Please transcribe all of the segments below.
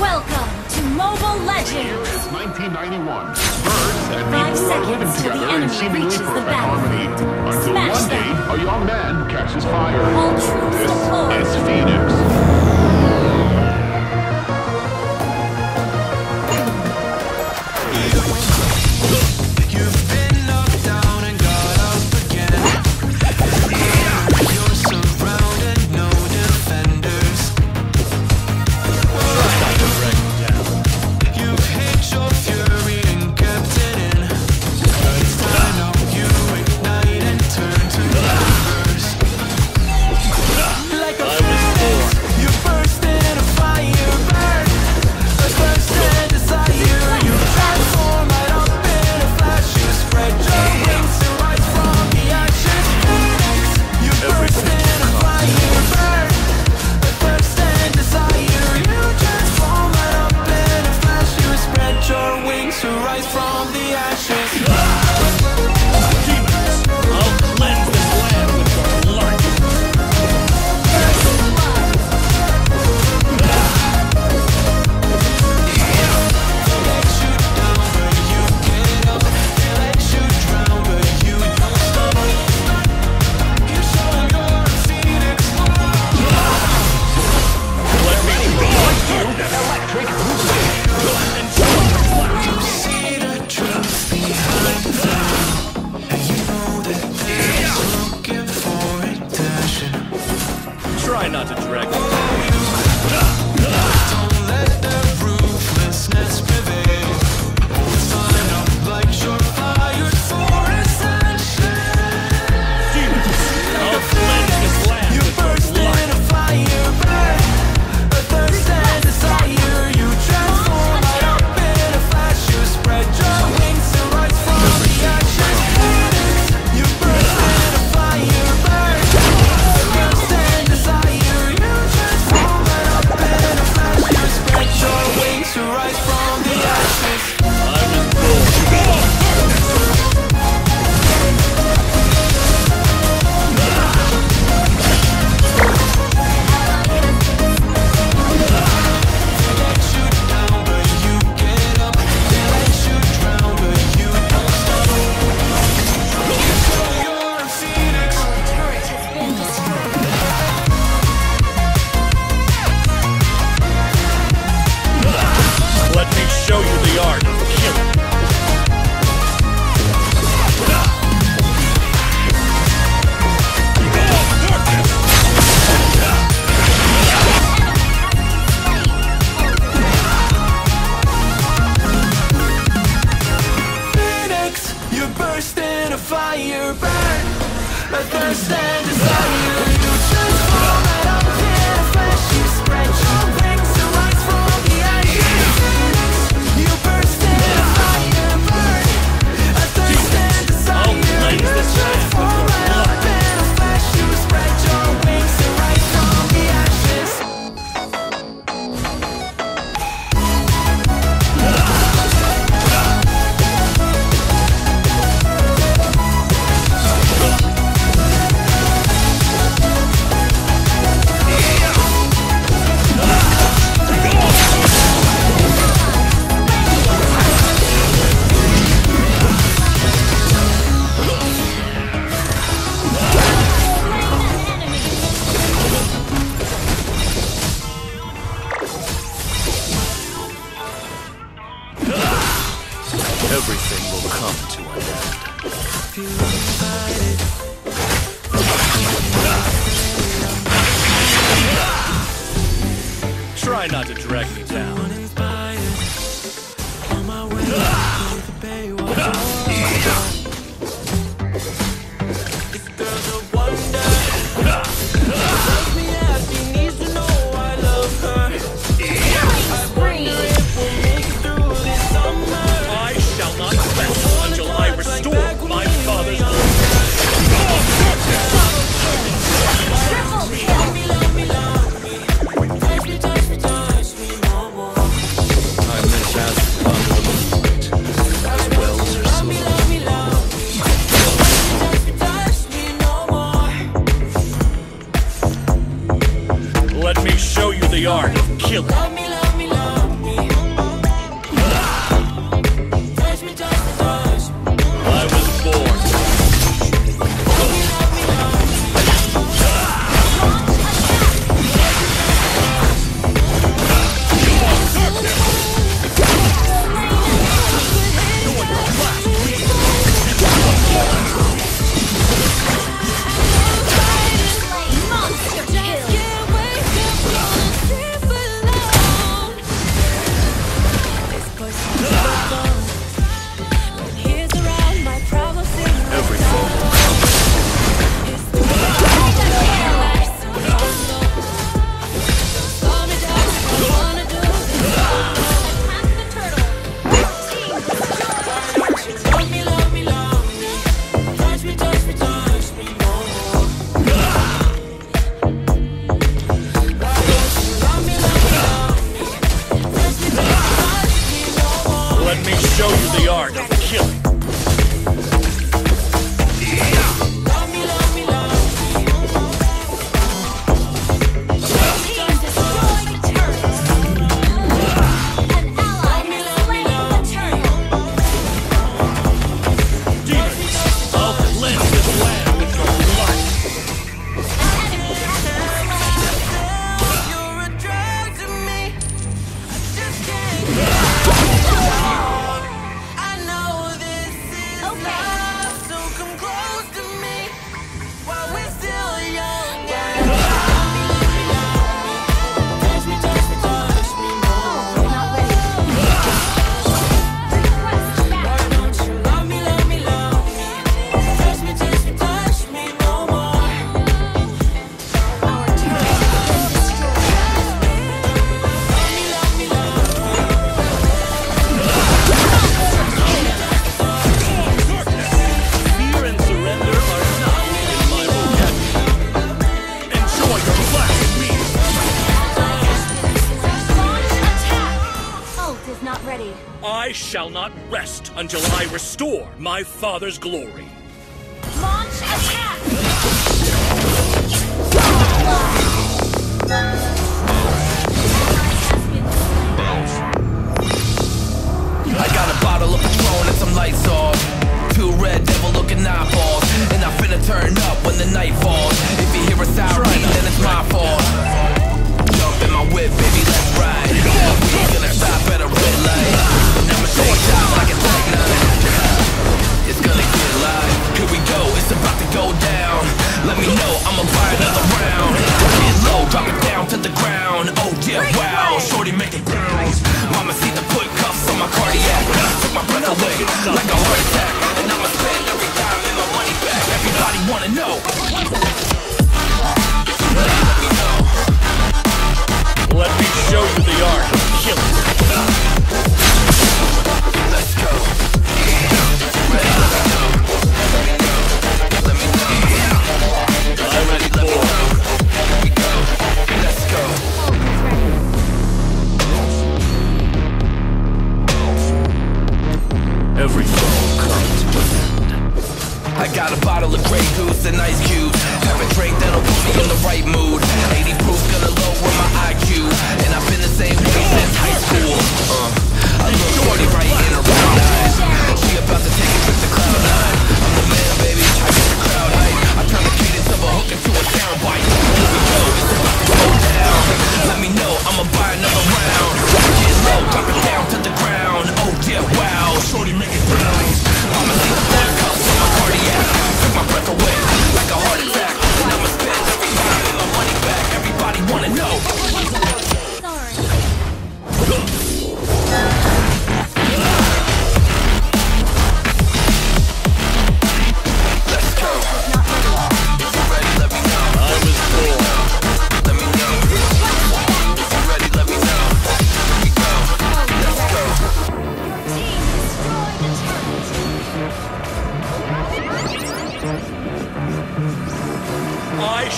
Welcome to Mobile Legends! The 1991. Birds and Five people are living together in seemingly perfect harmony. Until Smash one them. day, a young man catches fire. This is Phoenix. rise from the ashes. drag me down. the art of killing. Let me show you the art of killing. shall not rest until I restore my father's glory. wanna know. Let me show you the art of killing.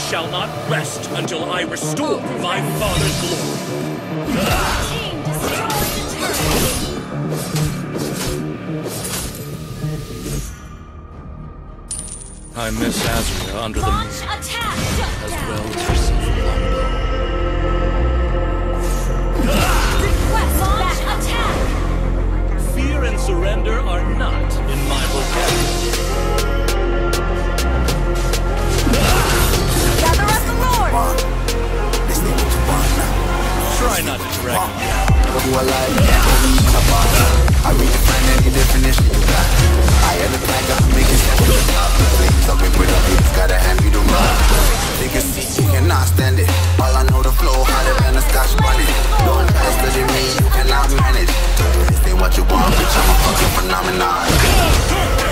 shall not rest until I restore my father's glory. I miss Azria under the moon, attack, as well as! Fear and surrender are not in my vocabulary. want. This nigga what you want now. Try not to drag me. What do I like? Yeah. What do you? I redefine any definition you got. I am the plan, got to make it step to the top. The up and put up, you just gotta hand me the rock. Take a seat, you cannot stand it. All I know the flow hotter than a scotch bonnet. Don't pass to me, you cannot manage. This ain't what you want, bitch, I'm a fucking phenomenon.